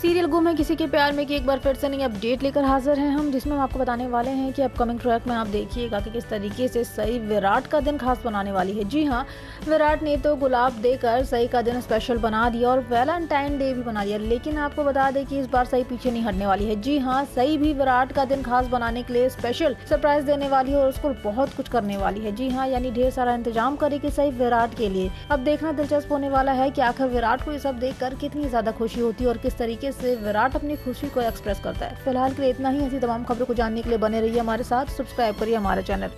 Serial गुम है किसी के प्यार में कि एक बार फिर से नई अपडेट लेकर हाजिर हैं हम, जिसमें हम आपको बताने वाले हैं कि अपकमिंग ट्रैक में आप देखिएगा कि किस तरीके से सही विराट का दिन खास बनाने वाली है। जी हाँ विराट ने तो गुलाब देकर सही का दिन स्पेशल बना दिया और वैलेंटाइन डे भी बना दिया, लेकिन आपको बता दें कि इस बार सही पीछे नहीं हटने वाली है। जी हाँ सही भी विराट का दिन खास बनाने के लिए स्पेशल सरप्राइज़ देने वाली है और उसको बहुत कुछ करने वाली है। जी हाँ यानी ढेर सारा इंतज़ाम करेगी सही विराट के लिए। अब देखना दिलचस्प होने वाला है कि आखिर विराट को ये सब देखकर कितनी ज़्यादा खुशी होती है और किस तरीके से विराट अपनी खुशी को एक्सप्रेस करता है। फ़िलहाल के लिए इतना ही। ऐसी तमाम खबरों को जानने के लिए बने रहिए हमारे साथ। सब्सक्राइब करिए हमारे channel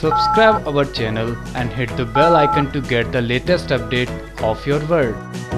subscribe our channel and hit the bell icon to get the latest update of your world.